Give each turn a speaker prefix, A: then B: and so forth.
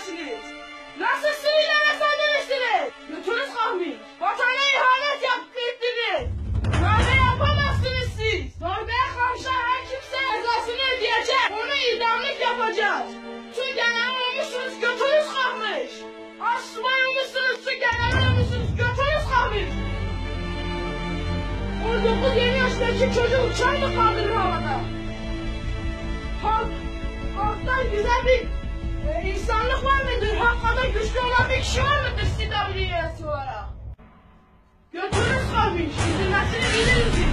A: edesiniz? Nasıl sihirlere saldırmıştınız? Götünüz kalmış. Vatana ihanet yaptırdınız. Darbe yapamazsınız siz. Darbeye karşı her kimse cezasını ödeyecek. Onu idamlık yapacağız. Tüm genel olmuşsunuz götünüz kalmış. Aslan olmuşsunuz tüm genel olmuşsunuz götünüz kalmış. 19 yeni yaşındaki çocuk uçağı mı kaldırır havada? Halk, halktan güzel bir Yaşıyor mudur Sidamlı Yasuara? Götürün sormayın şimdi nasıl biliriz